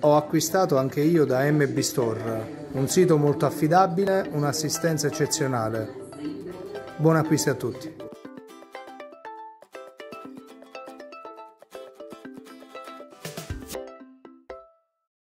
Ho acquistato anche io da MB Store, un sito molto affidabile, un'assistenza eccezionale. Buon acquisto a tutti!